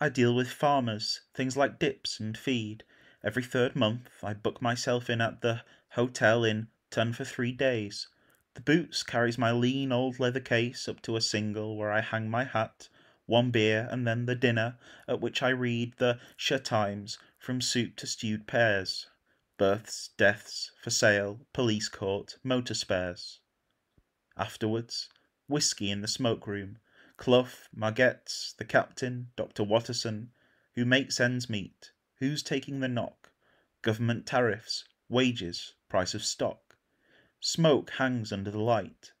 I deal with farmers, things like dips and feed. Every third month I book myself in at the hotel in Ton for three days. The boots carries my lean old leather case up to a single where I hang my hat, one beer, and then the dinner, at which I read the Shire Times from soup to stewed pears. Births, deaths, for sale, police court, motor spares. Afterwards, whisky in the smoke room, Clough, Margetts, the captain, Dr. Watterson, who makes ends meet, who's taking the knock, government tariffs, wages, price of stock. Smoke hangs under the light.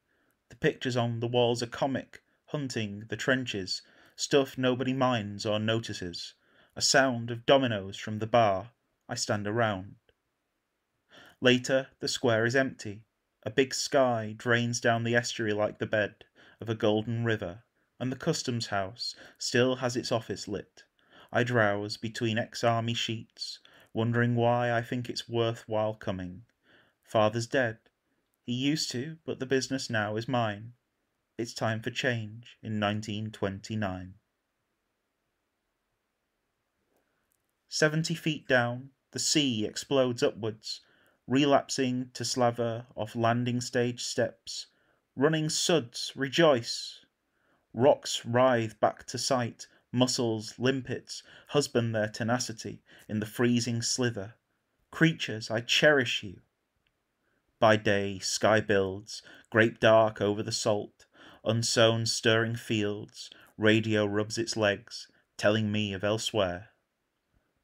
The pictures on the walls are comic, hunting, the trenches, stuff nobody minds or notices. A sound of dominoes from the bar. I stand around. Later, the square is empty. A big sky drains down the estuary like the bed of a golden river, and the customs house still has its office lit. I drowse between ex army sheets, wondering why I think it's worth while coming. Father's dead. He used to, but the business now is mine. It's time for change in 1929. Seventy feet down, the sea explodes upwards, relapsing to slaver off landing stage steps. Running suds, rejoice! Rocks writhe back to sight, mussels, limpets, husband their tenacity in the freezing slither. Creatures, I cherish you! By day, sky builds, grape dark over the salt, unsown stirring fields, radio rubs its legs, telling me of elsewhere.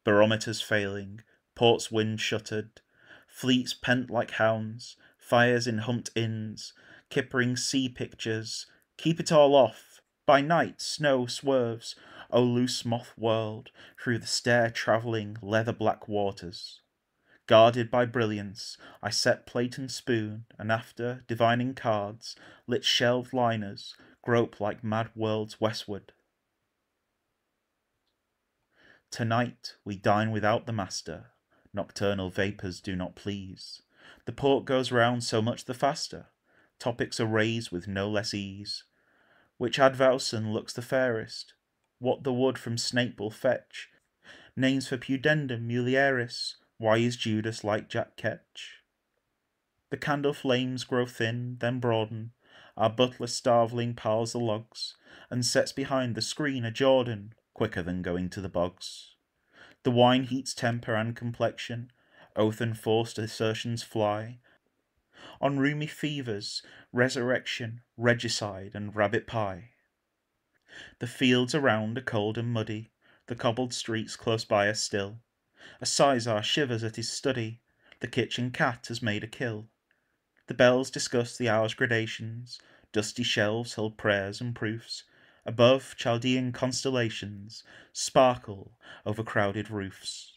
Barometers failing, ports wind shuttered, fleets pent like hounds, fires in humped inns, kippering sea pictures, keep it all off. By night snow swerves, O loose moth world, through the stare travelling leather black waters. Guarded by brilliance, I set plate and spoon, and after divining cards, lit shelved liners, grope like mad worlds westward. Tonight we dine without the master, nocturnal vapours do not please. The port goes round so much the faster, topics are raised with no less ease. Which advowson looks the fairest? What the wood from Snape will fetch? Names for pudendum mulieris, why is Judas like Jack Ketch? The candle flames grow thin, then broaden. Our butler starveling piles the logs, and sets behind the screen a Jordan, quicker than going to the bogs. The wine heats temper and complexion, oath and forced assertions fly. On rheumy fevers, resurrection, regicide, and rabbit pie. The fields around are cold and muddy, the cobbled streets close by are still. A sizar shivers at his study. The kitchen cat has made a kill. The bells discuss the hour's gradations. Dusty shelves hold prayers and proofs. Above, Chaldean constellations sparkle over crowded roofs.